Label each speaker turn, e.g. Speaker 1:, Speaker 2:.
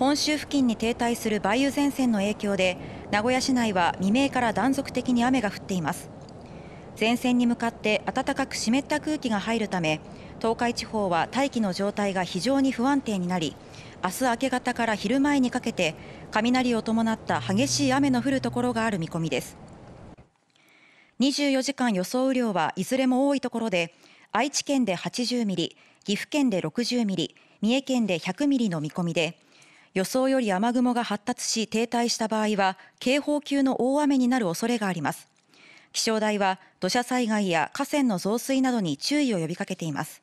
Speaker 1: 本州付近に停滞する梅雨前線の影響で名古屋市内は未明から断続的に雨が降っています。前線に向かって暖かく湿った空気が入るため東海地方は大気の状態が非常に不安定になり明日明け方から昼前にかけて雷を伴った激しい雨の降るところがある見込みです。24時間予想雨量はいずれも多いところで愛知県で80ミリ岐阜県で60ミリ三重県で100ミリの見込みで予想より雨雲が発達し停滞した場合は警報級の大雨になる恐れがあります。気象台は土砂災害や河川の増水などに注意を呼びかけています。